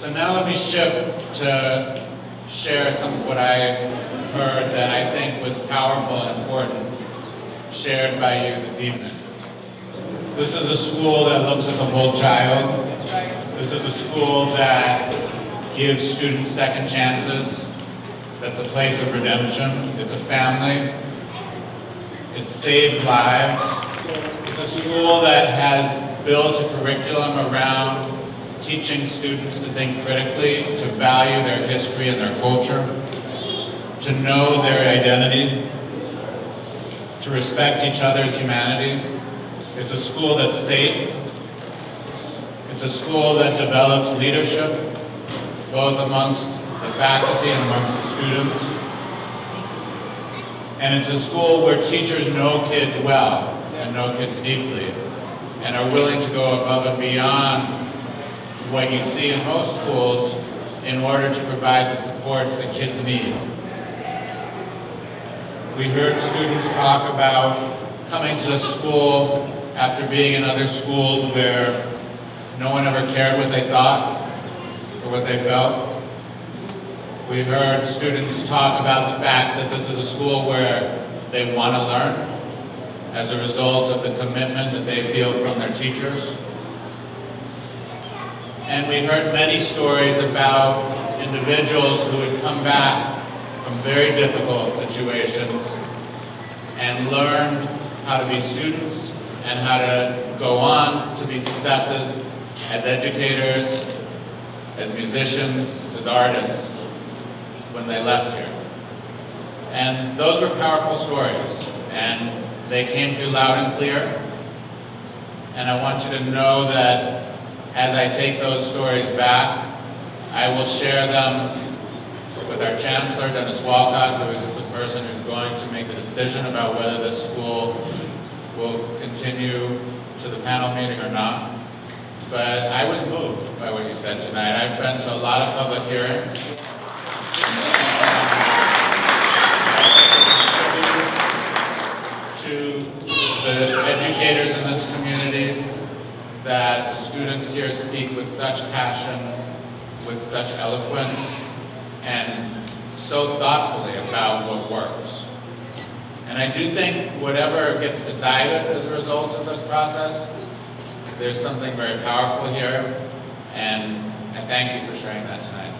So now let me shift to share some of what I heard that I think was powerful and important, shared by you this evening. This is a school that looks at the whole child. This is a school that gives students second chances. That's a place of redemption. It's a family. It's saved lives. It's a school that has built a curriculum around teaching students to think critically, to value their history and their culture, to know their identity, to respect each other's humanity. It's a school that's safe. It's a school that develops leadership, both amongst the faculty and amongst the students. And it's a school where teachers know kids well and know kids deeply and are willing to go above and beyond what you see in most schools in order to provide the supports that kids need. We heard students talk about coming to the school after being in other schools where no one ever cared what they thought or what they felt. We heard students talk about the fact that this is a school where they want to learn as a result of the commitment that they feel from their teachers. And we heard many stories about individuals who had come back from very difficult situations and learned how to be students and how to go on to be successes as educators, as musicians, as artists when they left here. And those were powerful stories and they came through loud and clear. And I want you to know that as I take those stories back, I will share them with our Chancellor, Dennis Walcott, who is the person who's going to make the decision about whether this school will continue to the panel meeting or not. But I was moved by what you said tonight. I've been to a lot of public hearings. to the educators in this community, that the students here speak with such passion, with such eloquence, and so thoughtfully about what works. And I do think whatever gets decided as a result of this process, there's something very powerful here, and I thank you for sharing that tonight.